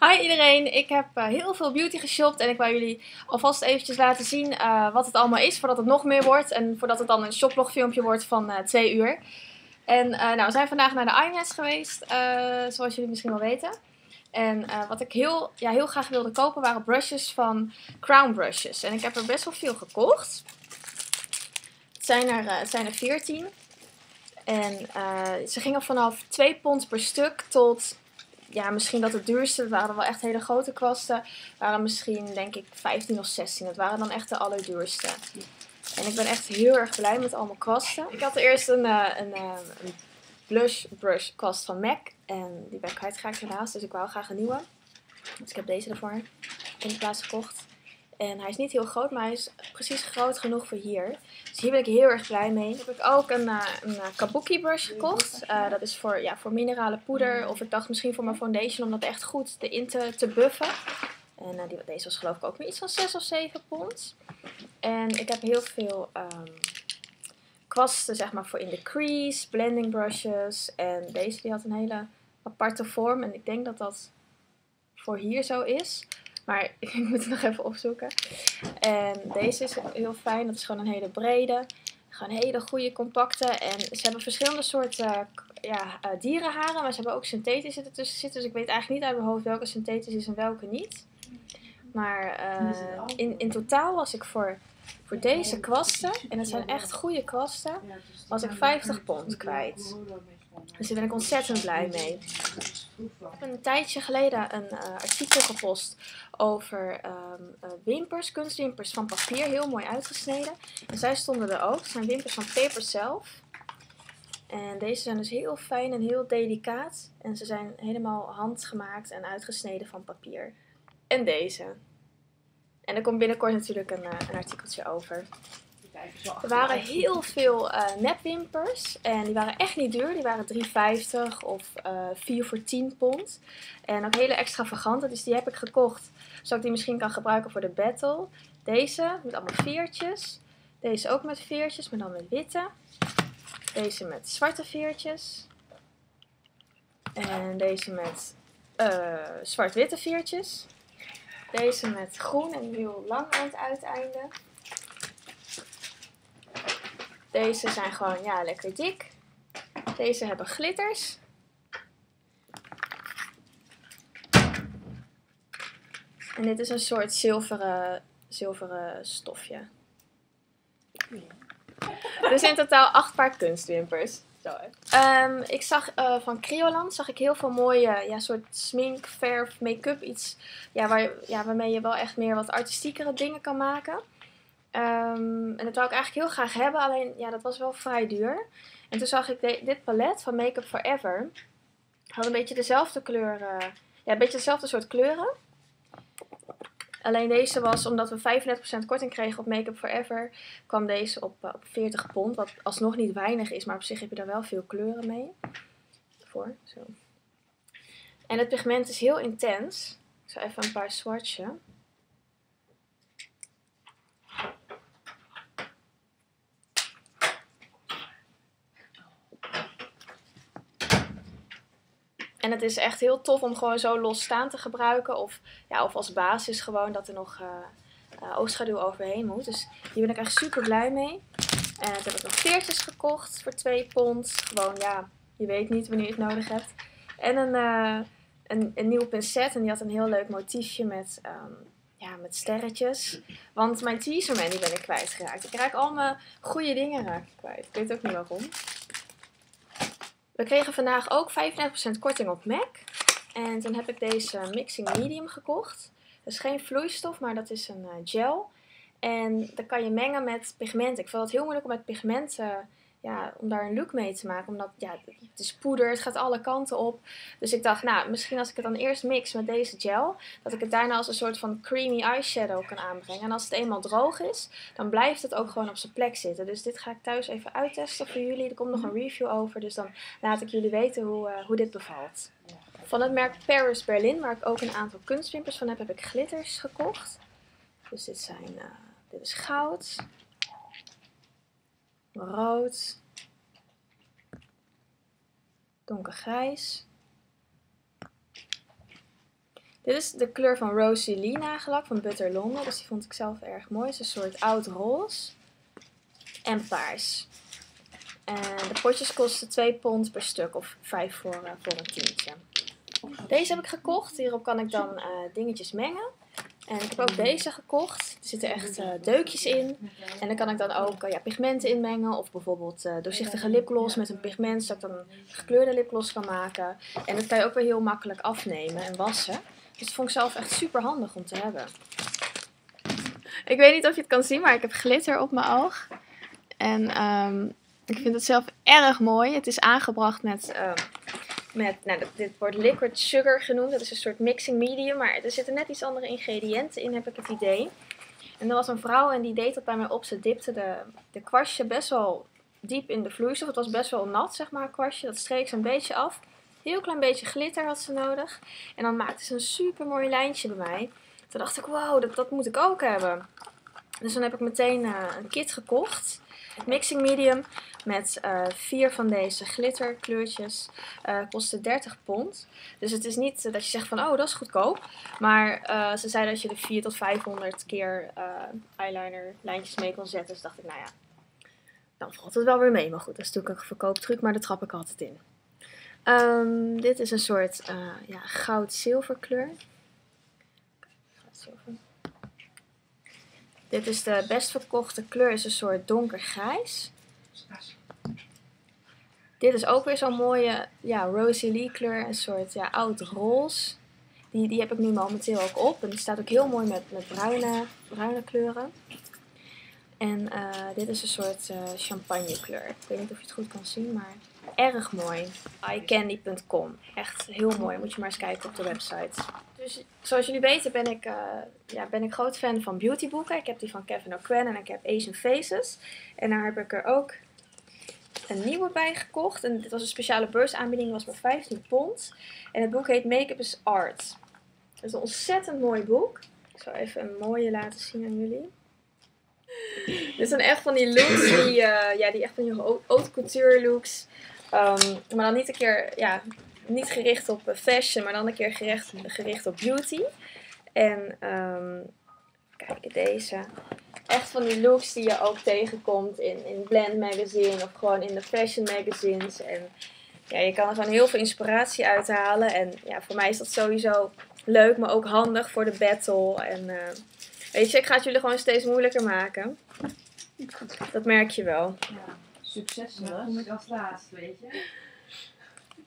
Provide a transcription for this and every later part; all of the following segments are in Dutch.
Hi iedereen, ik heb uh, heel veel beauty geshopt en ik wou jullie alvast eventjes laten zien uh, wat het allemaal is voordat het nog meer wordt en voordat het dan een shoplog filmpje wordt van uh, twee uur. En nou, we zijn vandaag naar de IMAX geweest, zoals jullie misschien wel weten. En wat ik heel, ja, heel graag wilde kopen waren brushes van Crown Brushes. En ik heb er best wel veel gekocht. Het zijn er, het zijn er 14. En ze gingen vanaf 2 pond per stuk tot ja, misschien dat het duurste, het waren wel echt hele grote kwasten, waren misschien denk ik 15 of 16. Het waren dan echt de allerduurste. En ik ben echt heel erg blij met al mijn kwasten. Ik had eerst een, een, uh, een blush brush kwast van MAC. En die ben ik kwijtgeraakt helaas, dus ik wou graag een nieuwe. Dus ik heb deze ervoor in de plaats gekocht. En hij is niet heel groot, maar hij is precies groot genoeg voor hier. Dus hier ben ik heel erg blij mee. Heb ik ook een, uh, een uh, kabuki brush gekocht. Uh, dat is voor, ja, voor minerale poeder. Of ik dacht misschien voor mijn foundation om dat echt goed erin te, te buffen. En die, deze was geloof ik ook iets van 6 of 7 pond. En ik heb heel veel um, kwasten zeg maar voor in de crease, blending brushes. En deze die had een hele aparte vorm. En ik denk dat dat voor hier zo is. Maar ik moet het nog even opzoeken. En deze is heel fijn. Dat is gewoon een hele brede. Gewoon hele goede, compacte. En ze hebben verschillende soorten ja, uh, dierenharen. Maar ze hebben ook synthetische ertussen zitten. Dus ik weet eigenlijk niet uit mijn hoofd welke synthetisch is en welke niet. Maar uh, in, in totaal was ik voor, voor deze kwasten, en het zijn echt goede kwasten, was ik 50 pond kwijt. Dus daar ben ik ontzettend blij mee. Ik heb een tijdje geleden een uh, artikel gepost over um, uh, wimpers, kunstwimpers van papier, heel mooi uitgesneden. En zij stonden er ook. Het zijn wimpers van Paper Self. En deze zijn dus heel fijn en heel delicaat. En ze zijn helemaal handgemaakt en uitgesneden van papier. En deze. En er komt binnenkort natuurlijk een, uh, een artikeltje over. Er waren heel veel uh, nepwimpers en die waren echt niet duur. Die waren 3,50 of uh, eh, 4 voor 10 pond. En ook hele extravagante, dus die heb ik gekocht. Zodat ik die misschien kan gebruiken voor de battle. Deze met allemaal veertjes. Deze ook met veertjes, maar dan met witte. Deze met zwarte veertjes. En deze met uh, zwart-witte veertjes. Deze met groen en heel lang aan het uiteinde. Deze zijn gewoon ja, lekker dik. Deze hebben glitters. En dit is een soort zilveren, zilveren stofje. Dus in totaal acht paar kunstwimpers. Zo, um, ik zag uh, van Crioland zag ik heel veel mooie ja, soort smink, verf, make-up. Iets ja, waar, ja, waarmee je wel echt meer wat artistiekere dingen kan maken. Um, en dat wou ik eigenlijk heel graag hebben, alleen ja, dat was wel vrij duur. En toen zag ik dit palet van Make Up Forever. Had een beetje dezelfde kleuren, ja, een beetje dezelfde soort kleuren. Alleen deze was, omdat we 35% korting kregen op Make Up Forever, kwam deze op, uh, op 40 pond. Wat alsnog niet weinig is, maar op zich heb je daar wel veel kleuren mee. Voor, zo. En het pigment is heel intens. Ik zal even een paar swatchen. En het is echt heel tof om gewoon zo losstaan te gebruiken. Of, ja, of als basis gewoon dat er nog uh, uh, oogschaduw overheen moet. Dus hier ben ik echt super blij mee. En ik heb ik nog veertjes gekocht voor 2 pond. Gewoon ja, je weet niet wanneer je het nodig hebt. En een, uh, een, een nieuw pincet. En die had een heel leuk motiefje met, um, ja, met sterretjes. Want mijn teaserman die ben ik kwijtgeraakt. Ik raak al mijn goede dingen raak ik kwijt. Ik weet ook niet waarom. We kregen vandaag ook 35% korting op MAC. En toen heb ik deze Mixing Medium gekocht. Dat is geen vloeistof, maar dat is een uh, gel. En dat kan je mengen met pigment. Ik vind het heel moeilijk om met pigmenten uh, ja, om daar een look mee te maken. Omdat ja, het is poeder, het gaat alle kanten op. Dus ik dacht, nou, misschien als ik het dan eerst mix met deze gel, dat ik het daarna als een soort van creamy eyeshadow kan aanbrengen. En als het eenmaal droog is, dan blijft het ook gewoon op zijn plek zitten. Dus dit ga ik thuis even uittesten voor jullie. Er komt nog een review over, dus dan laat ik jullie weten hoe, uh, hoe dit bevalt. Van het merk Paris Berlin, waar ik ook een aantal kunstwimpers van heb, heb ik glitters gekocht. Dus dit zijn, uh, dit is goud rood, donkergrijs. Dit is de kleur van Rosie Lee nagelak van Butter Londen. Dus die vond ik zelf erg mooi. Het is een soort oud roze en paars. En de potjes kosten 2 pond per stuk of 5 voor, uh, voor een tientje. Deze heb ik gekocht. Hierop kan ik dan uh, dingetjes mengen. En ik heb ook deze gekocht. Er zitten echt uh, deukjes in. En dan kan ik dan ook ja, pigmenten inmengen. Of bijvoorbeeld doorzichtige lipgloss met een pigment. Zodat ik dan een gekleurde lipgloss kan maken. En dat kan je ook weer heel makkelijk afnemen en wassen. Dus dat vond ik zelf echt super handig om te hebben. Ik weet niet of je het kan zien, maar ik heb glitter op mijn oog. En um, ik vind het zelf erg mooi. Het is aangebracht met, uh, met nou, dit wordt liquid sugar genoemd. Dat is een soort mixing medium, maar er zitten net iets andere ingrediënten in, heb ik het idee. En er was een vrouw en die deed dat bij mij op. Ze dipte de, de kwastje best wel diep in de vloeistof. Het was best wel nat, zeg maar, kwastje. Dat streek ze een beetje af. Heel klein beetje glitter had ze nodig. En dan maakte ze een super mooi lijntje bij mij. Toen dacht ik, wow, dat, dat moet ik ook hebben. Dus dan heb ik meteen uh, een kit gekocht. Mixing medium met uh, vier van deze glitterkleurtjes. Uh, kostte 30 pond. Dus het is niet dat je zegt van, oh, dat is goedkoop. Maar ze zei dat je er 4 tot 500 keer eyeliner lijntjes mee kon zetten. Dus dacht ik, nou ja, dan valt het wel weer mee. Maar goed, dat is natuurlijk een verkooptruc, maar daar trap ik altijd in. Um, dit is een soort ja, goud-zilver kleur. Dit is de best verkochte kleur, is een soort donkergrijs. Dit is ook weer zo'n mooie ja, Lee kleur, een soort ja, oud roze. Die, die heb ik nu momenteel ook op. En die staat ook heel mooi met, met bruine, bruine kleuren. En uh, dit is een soort uh, champagne kleur. Ik weet niet of je het goed kan zien, maar erg mooi. iCandy.com. Echt heel mooi. Moet je maar eens kijken op de website. Dus zoals jullie weten ben ik, uh, ja, ben ik groot fan van beautyboeken. Ik heb die van Kevin O'Quinn en ik heb Asian Faces. En daar heb ik er ook een nieuwe bij gekocht. En dit was een speciale beursaanbieding, was maar 15 pond. En het boek heet Make-up is Art. Het is een ontzettend mooi boek. Ik zal even een mooie laten zien aan jullie. Dit zijn echt van die looks, die, uh, ja, die echt van die haute couture looks. Um, maar dan niet een keer, ja, niet gericht op fashion, maar dan een keer gericht, gericht op beauty. En um, kijk, deze. Echt van die looks die je ook tegenkomt in, in Blend Magazine of gewoon in de fashion magazines. En ja, je kan er gewoon heel veel inspiratie uithalen. En ja, voor mij is dat sowieso leuk, maar ook handig voor de battle. En uh, weet je, ik ga het jullie gewoon steeds moeilijker maken. Dat merk je wel. Ja succes kom ik als laatste, weet je.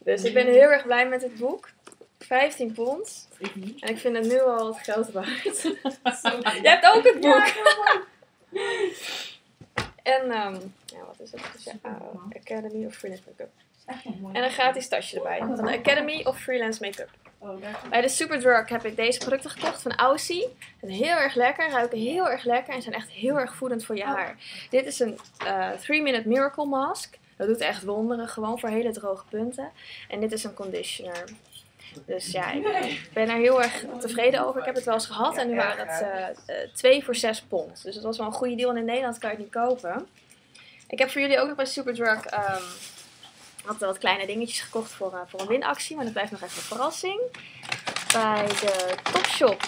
Dus ik ben heel erg blij met het boek. 15 pond. Ik niet. En ik vind het nu al het geld waard. Je hebt ook het boek. en, um, ja, wat is het? Dus ja, uh, Academy of Freelance Makeup. En een gratis tasje erbij. Van de Academy of Freelance Makeup. Oh, Bij de Superdrug heb ik deze producten gekocht van Aussie. Zijn heel erg lekker, ruiken heel erg lekker en zijn echt heel erg voedend voor je oh. haar. Dit is een 3 uh, Minute Miracle Mask. Dat doet echt wonderen, gewoon voor hele droge punten. En dit is een conditioner. Dus ja, ik ben er heel erg tevreden over. Ik heb het wel eens gehad en nu waren het uh, 2 voor 6 pond. Dus dat was wel een goede deal. En in Nederland kan je het niet kopen. Ik heb voor jullie ook nog bij Superdrug um, had wat kleine dingetjes gekocht voor, uh, voor een winactie, maar dat blijft nog even een verrassing. Bij de Topshop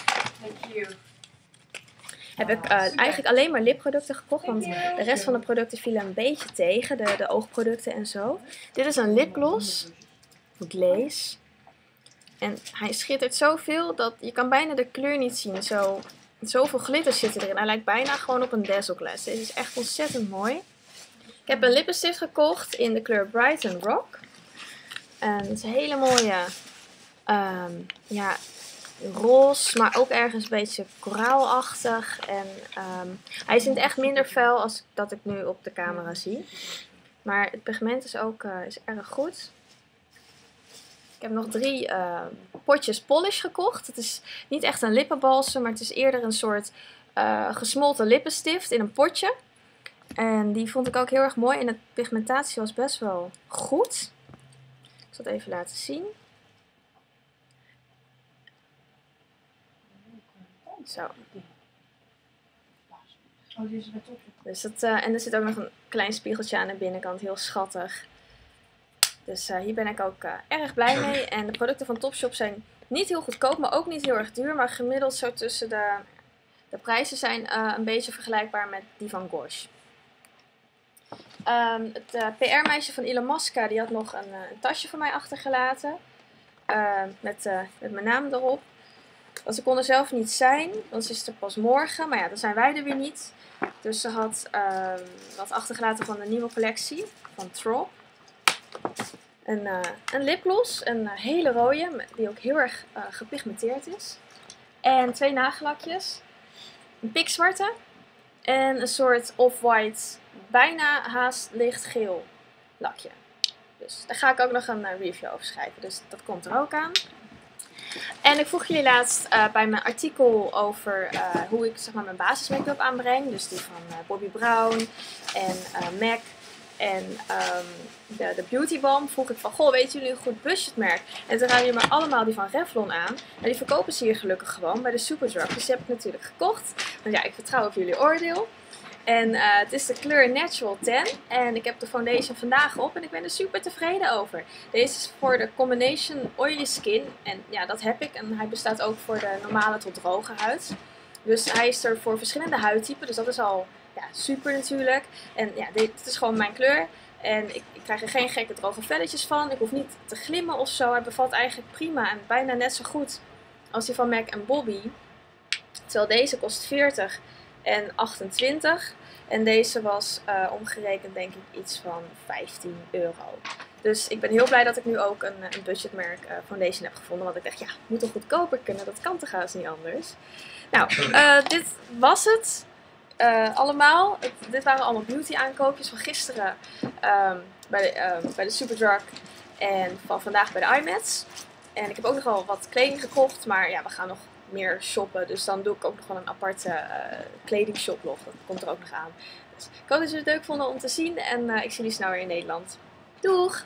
heb ik uh, eigenlijk alleen maar lipproducten gekocht, want de rest van de producten vielen een beetje tegen, de, de oogproducten en zo. Dit is een lipgloss, glaze. En hij schittert zoveel dat je kan bijna de kleur niet zien. Zo, zoveel glitter zit erin. Hij lijkt bijna gewoon op een dazzleglass. Deze is echt ontzettend mooi. Ik heb een lippenstift gekocht in de kleur Brighton Rock. En het is een hele mooie um, ja, roze, maar ook ergens een beetje koraalachtig. En um, hij is echt minder fel als dat ik nu op de camera zie. Maar het pigment is ook uh, is erg goed. Ik heb nog drie uh, potjes polish gekocht. Het is niet echt een lippenbalsem, maar het is eerder een soort uh, gesmolten lippenstift in een potje. En die vond ik ook heel erg mooi. En de pigmentatie was best wel goed. Ik zal het even laten zien. Zo. Oh, die is Dus dat, uh, en er zit ook nog een klein spiegeltje aan de binnenkant. Heel schattig. Dus hier ben ik ook erg blij mee. En de producten van Topshop zijn niet heel goedkoop, maar ook niet heel erg duur. Maar gemiddeld zo tussen de... De prijzen zijn een beetje vergelijkbaar met die van Gosh. Um, het PR-meisje van Elon Musk die had nog een, een tasje voor mij achtergelaten. Ehm, met, met mijn naam erop. Want ze kon er zelf niet zijn, want ze is er pas morgen. Maar ja, dan zijn wij er weer niet. Dus ze had uh, wat achtergelaten van de nieuwe collectie van Trop. Een, uh, een lipgloss, een eh, hele rode, die ook heel erg uh, gepigmenteerd is. En twee nagellakjes. Een pikzwarte. En een soort off-white, bijna haast lichtgeel lakje. Dus daar ga ik ook nog een review over schrijven. Dus dat komt er ook aan. En ik vroeg jullie laatst uh, bij mijn artikel over uh, hoe ik zeg maar, mijn basis make-up aanbreng. Dus die van uh, Bobbi Brown en MAC en um, de, de Beauty Balm. Vroeg ik van, goh, weten jullie een goed budgetmerk? En toen raden jullie me allemaal die van Revlon aan. En die verkopen ze hier gelukkig gewoon bij de Superdrug. Dus die heb ik natuurlijk gekocht. Want ja, ik vertrouw op jullie oordeel. En uh, het is de kleur Natural 10. En ik heb de foundation vandaag op en ik ben er super tevreden over. Deze is voor de combination oily skin. En ja, dat heb ik. En hij bestaat ook voor de normale tot droge huid. Dus hij is er voor verschillende huidtypen. Dus dat is al ja, super natuurlijk. En ja, dit, is gewoon mijn kleur. En ik, ik, krijg er geen gekke droge velletjes van. Ik hoef niet te glimmen of zo. Hij bevalt eigenlijk prima en bijna net zo goed als die van MAC Bobby. Terwijl deze kost 40 en 28. En deze was uh, omgerekend denk ik iets van 15 euro. Dus ik ben heel blij dat ik nu ook een, een budgetmerk uh, foundation heb gevonden. Want ik dacht, ja, moet toch goedkoper kunnen? Dat kan toch haast niet anders? Nou, uh, dit was het. allemaal. Het, dit waren allemaal beauty aankoopjes van gisteren um, bij, de, um, bij de Superdrug. En van vandaag bij de iMats. En ik heb ook nog wel wat kleding gekocht. Maar ja, we gaan nog meer shoppen. Dus dan doe ik ook nog een aparte uh, kledingshoplog. Dat komt er ook nog aan. Dus ik hoop dat jullie het leuk vonden om te zien. En uh, ik zie jullie snel weer in Nederland. Doeg!